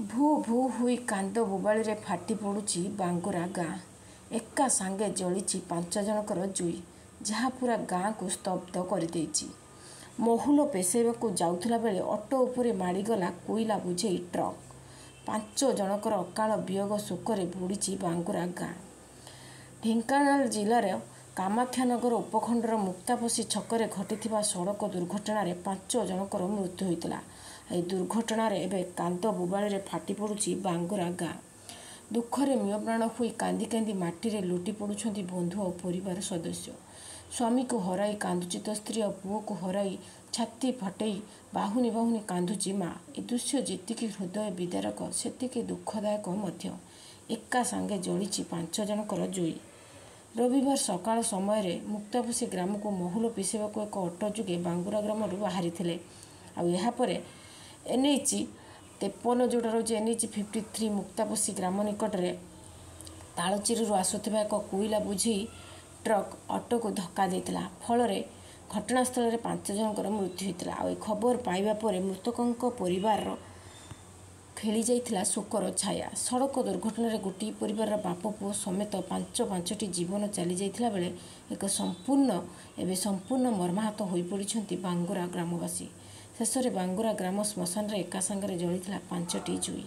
ଭୁ ଭୁ ହୋଇ କାନ୍ଦ ବୋବାଳିରେ ଫାଟି ପଡ଼ୁଛି ବାଙ୍ଗୁରା ଗାଁ। ଏକା ସାଙ୍ଗେ ଜଳିଛି ପାଞ୍ଚ ଜଣଙ୍କର ଜୁଇ, ଯାହା ପୂରା ଗାଁକୁ ସ୍ତବ୍ଧ କରିଦେଇଛି। ମହୁଲ ପେଷାଇବାକୁ ଯାଉଥିଲା ବେଳେ ଅଟୋ ଉପରେ ମାଡ଼ିଗଲା କୋଇଲା ବୋଝେଇ ଟ୍ରକ୍। ପାଞ୍ଚ ଜଣଙ୍କର ଅକାଳ ବିୟୋଗ ଶୋକରେ ବୁଡ଼ିଛି ବାଙ୍ଗୁରା ଗାଁ। ଢେଙ୍କାନାଳ ଜିଲ୍ଲାର କାମାକ୍ଷାନଗର ଉପଖଣ୍ଡର ମୁକ୍ତାପୋଷି ଛକରେ ଘଟିଥିବା ସଡ଼କ ଦୁର୍ଘଟଣାରେ ପାଞ୍ଚ ଜଣଙ୍କର ମୃତ୍ୟୁ ହୋଇଥିଲା। ଏହି ଦୁର୍ଘଟଣାରେ ଏବେ କାନ୍ଦ ବୋବାଳିରେ ଫାଟି ପଡ଼ୁଛି ବାଙ୍ଗୁରା ଗାଁ। ଦୁଃଖରେ ମ୍ରିୟପ୍ରାଣ ହୋଇ କାନ୍ଦି କାନ୍ଦି ମାଟିରେ ଲୋଟି ପଡ଼ୁଛନ୍ତି ବନ୍ଧୁ ଓ ପରିବାର ସଦସ୍ୟ। ସ୍ୱାମୀକୁ ହରାଇ କାନ୍ଦୁଛି ତ ସ୍ତ୍ରୀ ଆଉ ପୁଅକୁ ହରାଇ ଛାତି ଫଟେଇ ବାହୁନି ବାହୁନି କାନ୍ଦୁଛି ମା। ଏ ଦୃଶ୍ୟ ଯେତିକି ହୃଦୟ ବିଦାରକ ସେତିକି ଦୁଃଖଦାୟକ ମଧ୍ୟ। ଏକା ସାଙ୍ଗେ ଜଳିଛି ପାଞ୍ଚ ଜଣଙ୍କର ଜୁଇ। ରବିବାର ସକାଳ ସମୟରେ ମୁକ୍ତାପୋଷି ଗ୍ରାମକୁ ମହୁଲ ପେଷାଇବାକୁ ଏକ ଅଟୋ ଯୋଗେ ବାଙ୍ଗୁରା ଗ୍ରାମରୁ ବାହାରିଥିଲେ। ଆଉ ଏହାପରେ ଏନ୍ଏଚ୍ ତେପନ ଯୋଉଟା ରହୁଛି ଏନ୍ଏଚ୍ ଫିଫ୍ଟି ଥ୍ରୀ ମୁକ୍ତାପୋଷି ଗ୍ରାମ ନିକଟରେ ତାଳଚେରରୁ ଆସୁଥିବା ଏକ କୋଇଲା ବୋଝେଇ ଟ୍ରକ୍ ଅଟୋକୁ ଧକ୍କା ଦେଇଥିଲା। ଫଳରେ ଘଟଣାସ୍ଥଳରେ ପାଞ୍ଚ ଜଣଙ୍କର ମୃତ୍ୟୁ ହୋଇଥିଲା। ଆଉ ଏ ଖବର ପାଇବା ପରେ ମୃତକଙ୍କ ପରିବାର ଖେଳି ଯାଇଥିଲା ଶୋକର ଛାୟା। ସଡ଼କ ଦୁର୍ଘଟଣାରେ ଗୋଟିଏ ପରିବାରର ବାପ ପୁଅ ସମେତ ପାଞ୍ଚ ପାଞ୍ଚଟି ଜୀବନ ଚାଲି ଯାଇଥିଲା ବେଳେ ଏକ ସମ୍ପୂର୍ଣ୍ଣ ଏବେ ସମ୍ପୂର୍ଣ୍ଣ ମର୍ମାହତ ହୋଇପଡ଼ିଛନ୍ତି ବାଙ୍ଗୁରା ଗ୍ରାମବାସୀ। ଶେଷରେ ବାଙ୍ଗୁରା ଗ୍ରାମ ଶ୍ମଶାନରେ ଏକା ସାଙ୍ଗରେ ଜଳିଥିଲା ପାଞ୍ଚଟି ଜୁଇ।